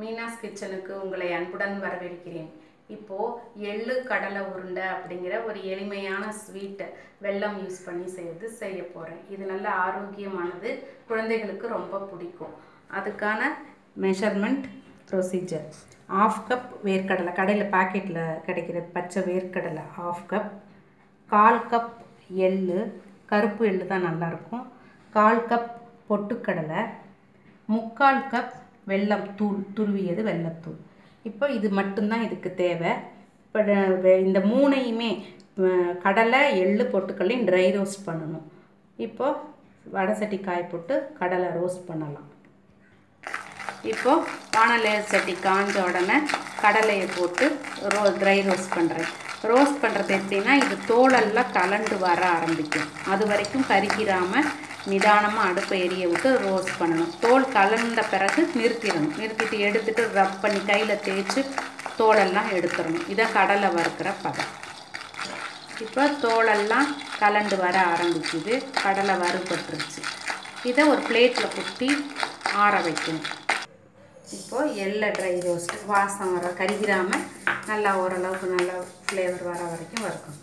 மீனாஸ் கிச்சனுக்கு உங்களை அன்புடன் வரவேற்கிறேன். இப்போது எள்ளு கடலை உருண்டை அப்படிங்கிற ஒரு எளிமையான ஸ்வீட்டை வெல்லம் யூஸ் பண்ணி செய்து செய்ய போகிறேன் இது நல்ல ஆரோக்கியமானது குழந்தைகளுக்கு ரொம்ப பிடிக்கும். அதுக்கான மெஷர்மெண்ட் ப்ரொசீஜர் ஆஃப் கப் வேர்க்கடலை கடையில் பாக்கெட்டில் கிடைக்கிற பச்சை வேர்க்கடலை ஆஃப் கப் கால் கப் எள்ளு கருப்பு எள்ளு தான் நல்லாயிருக்கும் கால் கப் பொட்டுக்கடலை முக்கால் கப் வெல்லம் தூள் துருவியது வெல்லத்தூள் இப்போ இது மட்டும்தான் இதுக்கு தேவை. இப்போ இந்த மூணையுமே கடலை எள்ளு பொட்டுக்கடலையும் ட்ரை ரோஸ்ட் பண்ணணும். இப்போது வடை சட்டி காய போட்டு கடலை ரோஸ்ட் பண்ணலாம். இப்போது வானலை சட்டி காஞ்ச உடனே கடலையை போட்டு ரோ ட்ரை ரோஸ்ட் பண்ணுறேன் ரோஸ்ட் பண்ணுறது எப்படின்னா இது தோலெல்லாம் கலண்டு வர ஆரம்பிக்கும். அது வரைக்கும் கருகிராமல் நிதானமாக அடுப்பை எரிய விட்டு ரோஸ்ட் பண்ணணும். தோல் கலந்த பிறகு நிறுத்திடணும். நிறுத்திட்டு எடுத்துட்டு ரப் பண்ணி கையில் தேய்ச்சி தோலெல்லாம் எடுத்துடணும். இதை கடலை வறுக்கிற பதம். இப்போ தோலெல்லாம் கலண்டு வர ஆரம்பிக்குது. கடலை வறுபட்டுருச்சு. இதை ஒரு பிளேட்டில் குட்டி ஆற வைக்கணும். இப்போ எள்ளை ட்ரை ரோஸ்ட்டு வாசம் வர கருகிராமல் நல்லா ஓரளவுக்கு நல்லா ஃப்ளேவர் வர வரைக்கும் வறுக்கணும்.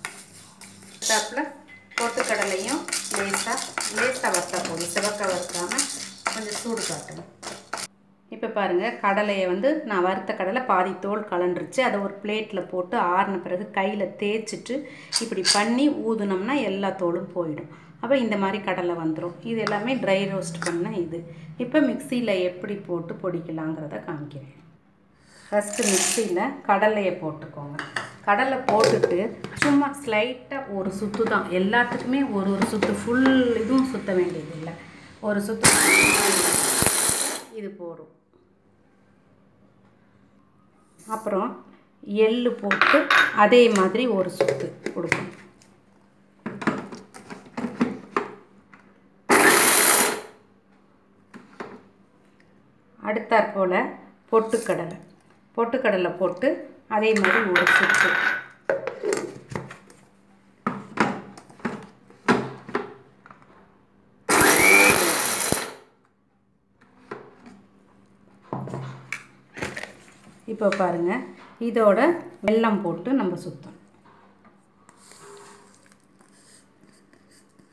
தப்பில் பொட்டுக்கடலையும் லேசாக லேசாக வறுத்தா போதும். சிவக்க வறுத்தாமல் கொஞ்சம் சூடு காட்டணும். இப்போ பாருங்கள் கடலையை வந்து நான் வறுத்த கடலை பாதி தோல் கலண்டுருச்சு. அதை ஒரு பிளேட்டில் போட்டு ஆறின பிறகு கையில் தேய்ச்சிட்டு இப்படி பண்ணி ஊதுனோம்னா எல்லா தோலும் போயிடும். அப்போ இந்த மாதிரி கடலை வந்துடும் இது எல்லாமே ட்ரை ரோஸ்ட் பண்ண இது. இப்போ மிக்சியில் எப்படி போட்டு பொடிக்கலாங்கிறத காமிக்கிறேன். ஃபஸ்ட்டு மிக்சியில் கடலையை போட்டுக்கோங்க. கடலை போட்டுட்டு சும்மா ஸ்லைட்டாக ஒரு சுத்து தான். எல்லாத்துக்குமே ஒரு ஒரு சுத்து ஃபுல் இதுவும் சுத்த வேண்டியது இல்லை ஒரு சுத்து இது போடும். அப்புறம் எள்ளு போட்டு அதே மாதிரி ஒரு சுத்து அடுத்தாற் அடுத்தாற்போல் பொட்டுக்கடலை. பொட்டுக்கடலை போட்டு அதே மாதிரி ஒரு சுத்து இப்போ பாருங்கள் இதோட வெள்ளம் போட்டு நம்ம சுற்றணும்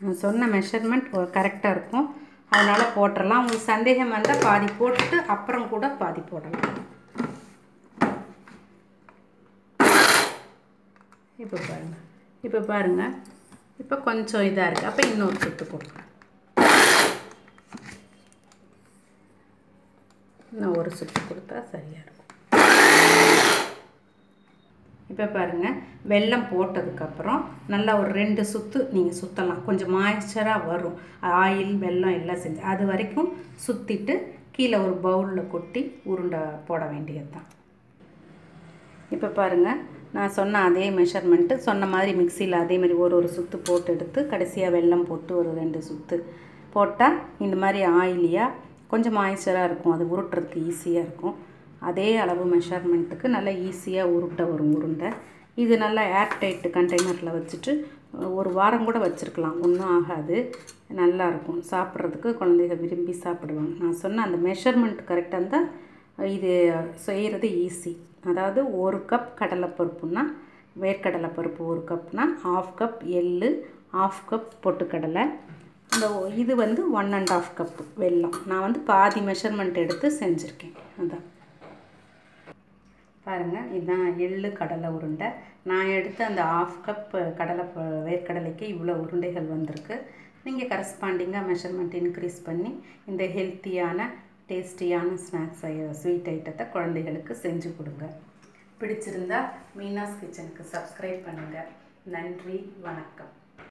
நான் சொன்ன மெஷர்மெண்ட் கரெக்டாக இருக்கும். அதனால் போட்டுடலாம் உங்களுக்கு சந்தேகம் வந்தால் பாதி போட்டுட்டு அப்புறம் கூட பாதி போடலாம். இப்போ பாருங்கள் இப்போ பாருங்கள் இப்போ கொஞ்சம் இதாக இருக்குது அப்போ இன்னொரு சொத்து கொடுக்குறேன். இன்னும் ஒரு சுத்து கொடுத்தா சரியாக இருக்கும். இப்போ பாருங்கள் வெல்லம் போட்டதுக்கப்புறம் நல்லா ஒரு ரெண்டு சுற்று நீங்கள் சுற்றலாம் கொஞ்சம் மாய்ச்சராக வரும். ஆயில் வெல்லம் எல்லாம் செஞ்சு அது வரைக்கும் சுற்றிட்டு கீழே ஒரு பவுலில் கொட்டி உருண்டை போட வேண்டியது தான் இப்போ பாருங்கள் நான் சொன்ன அதே மெஷர்மெண்ட்டு சொன்ன மாதிரி மிக்சியில் அதே மாதிரி ஒரு ஒரு சுத்து போட்டு எடுத்து கடைசியாக வெல்லம் போட்டு ஒரு ரெண்டு சுத்து போட்டால் இந்த மாதிரி ஆயிலியாக கொஞ்சம் மாய்ச்சராக இருக்கும். அது உருட்டுறதுக்கு ஈஸியாக இருக்கும். அதே அளவு மெஷர்மெண்ட்டுக்கு நல்லா ஈஸியாக உருட்ட வரும் உருண்டை. இது நல்லா ஏர்டைட் கண்டெய்னரில் வச்சுட்டு ஒரு வாரம் கூட வச்சுருக்கலாம். ஒன்றும் ஆகாது. நல்லாயிருக்கும் சாப்பிட்றதுக்கு குழந்தைங்க விரும்பி சாப்பிடுவாங்க. நான் சொன்ன அந்த மெஷர்மெண்ட் கரெக்டாக இருந்தால் இது செய்கிறது ஈஸி அதாவது ஒரு கப் கடலைப்பருப்புன்னா வேர்க்கடலை பருப்பு ஒரு கப்னா ஆஃப் கப் எள்ளு ஆஃப் கப் பொட்டுக்கடலை. இந்த இது வந்து ஒன் அண்ட் ஆஃப் கப் வெல்லம். நான் வந்து பாதி மெஷர்மெண்ட் எடுத்து செஞ்சுருக்கேன். அதான். பாருங்கள் இதுதான் எள்ளு கடலை உருண்டை. நான் எடுத்த அந்த ஆஃப் கப் கடலை வேர்க்கடலைக்கு இவ்வளோ உருண்டைகள் வந்திருக்கு. நீங்கள் கரஸ்பாண்டிங்காக மெஷர்மெண்ட் இன்க்ரீஸ் பண்ணி இந்த ஹெல்த்தியான டேஸ்டியான ஸ்நாக்ஸ் ஸ்வீட் ஐட்டத்தை குழந்தைகளுக்கு செஞ்சு கொடுங்க. பிடிச்சிருந்தா மீனாஸ் கிச்சனுக்கு சப்ஸ்கிரைப் பண்ணுங்கள் நன்றி வணக்கம்.